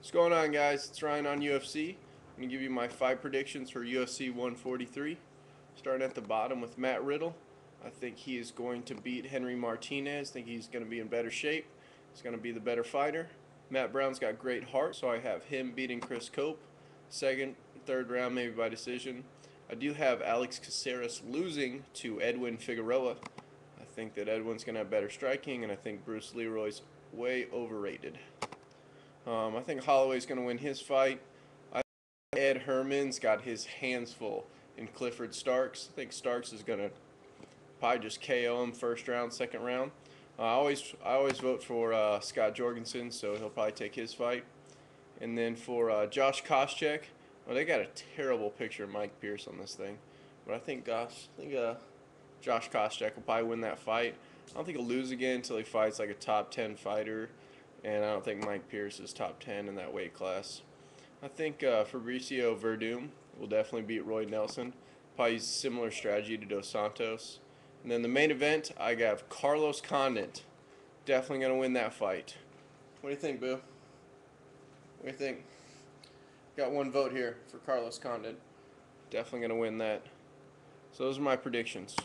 What's going on, guys? It's Ryan on UFC. I'm going to give you my five predictions for UFC 143. Starting at the bottom with Matt Riddle. I think he is going to beat Henry Martinez. I think he's going to be in better shape. He's going to be the better fighter. Matt Brown's got great heart, so I have him beating Chris Cope. Second, third round, maybe by decision. I do have Alex Caceres losing to Edwin Figueroa. I think that Edwin's going to have better striking, and I think Bruce Leroy's way overrated. Um, I think Holloway's going to win his fight. I think Ed Herman's got his hands full in Clifford Starks. I think Starks is going to probably just KO him first round, second round. Uh, I always I always vote for uh, Scott Jorgensen, so he'll probably take his fight. And then for uh, Josh Koscheck, well, they got a terrible picture of Mike Pierce on this thing, but I think gosh, I think uh, Josh Koscheck will probably win that fight. I don't think he'll lose again until he fights like a top ten fighter, and I don't think Mike Pierce is top ten in that weight class. I think uh, Fabricio Werdum will definitely beat Roy Nelson. Probably use similar strategy to Dos Santos. And then the main event, I got Carlos Condit. Definitely going to win that fight. What do you think, Boo? What do you think? Got one vote here for Carlos Condit. Definitely going to win that. So those are my predictions.